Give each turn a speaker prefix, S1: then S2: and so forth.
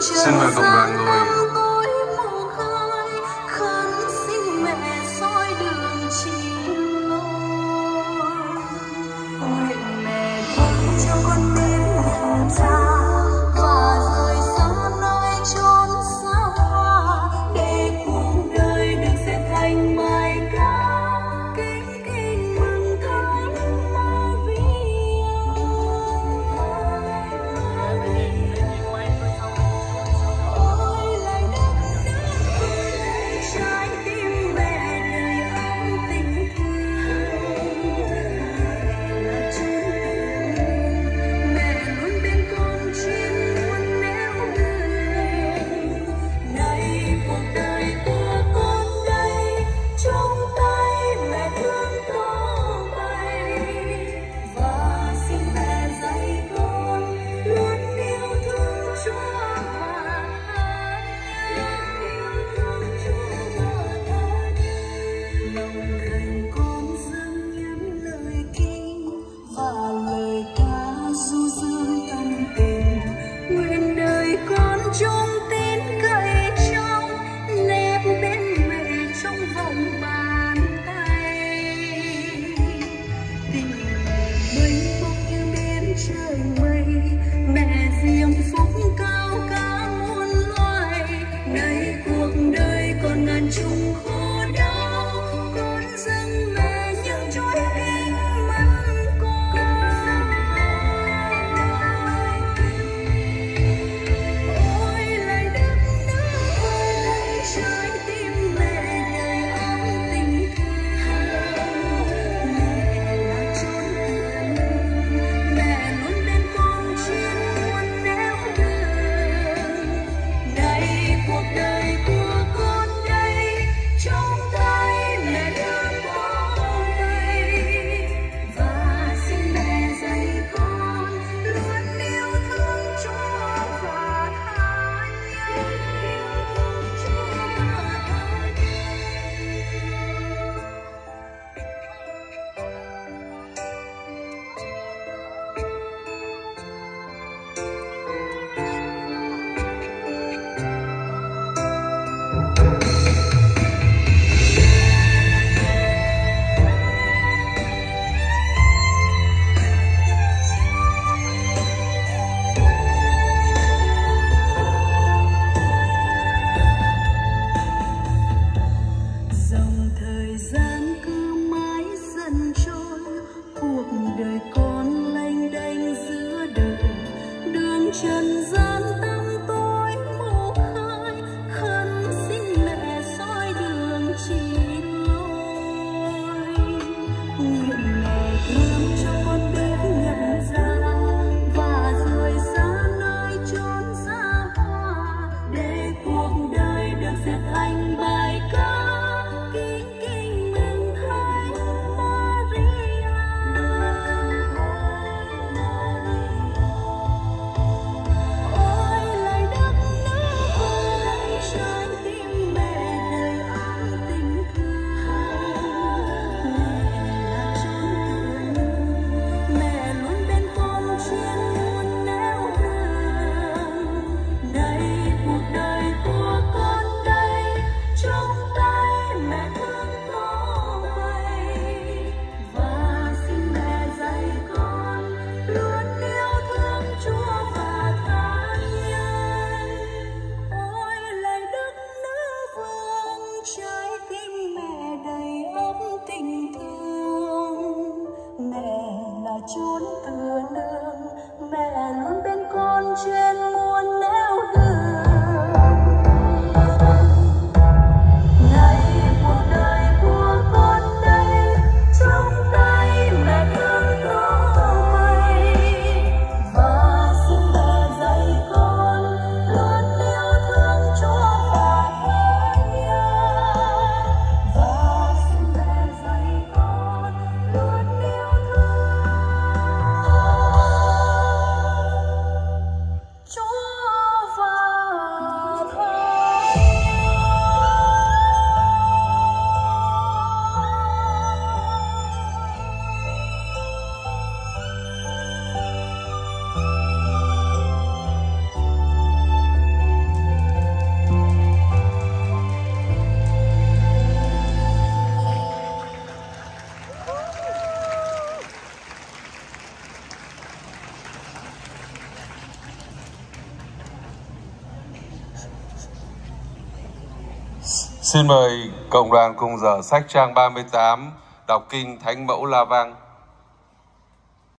S1: Xin mời cộng đoàn
S2: người trần gian ta tình thương. Mẹ là chốn tựa nương mẹ luôn bên con trên
S1: Xin mời cộng đoàn cùng dở sách trang 38 đọc kinh Thánh Mẫu La Vang.